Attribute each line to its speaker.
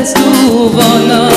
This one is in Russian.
Speaker 1: без ту вона.